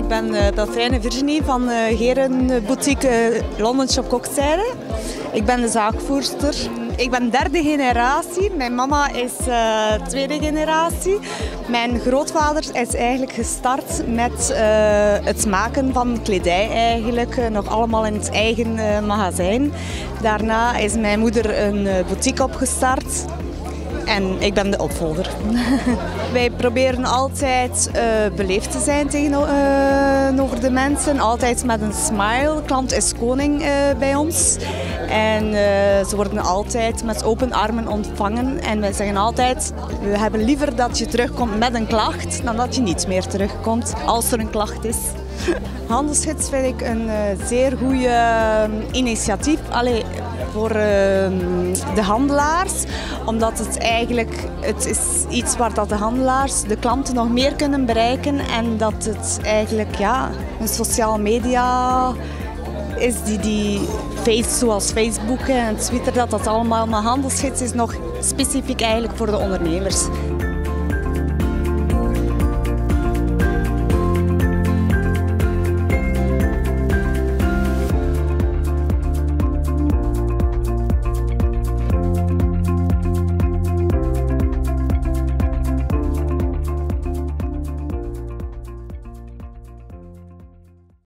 ben uh, Virginie van uh, Herenboutique London Shop Kokzijde. Ik ben de zaakvoerster. Ik ben derde generatie. Mijn mama is tweede generatie. Mijn grootvader is eigenlijk gestart met het maken van kledij eigenlijk. nog allemaal in het eigen magazijn. Daarna is mijn moeder een boutique opgestart en ik ben de opvolger. Wij proberen altijd uh, beleefd te zijn tegenover de mensen. Altijd met een smile. Klant is koning uh, bij ons. En ze worden altijd met open armen ontvangen. En wij zeggen altijd, we hebben liever dat je terugkomt met een klacht dan dat je niet meer terugkomt als er een klacht is. Handelsgids vind ik een zeer goede initiatief. Allee, voor ehm, de handelaars. Omdat het eigenlijk het is iets waar dat de handelaars de klanten nog meer kunnen bereiken. En dat het eigenlijk ja, een sociale media is die, die zoals Facebook en Twitter, dat dat allemaal maar handelsgids is nog specifiek eigenlijk voor de ondernemers.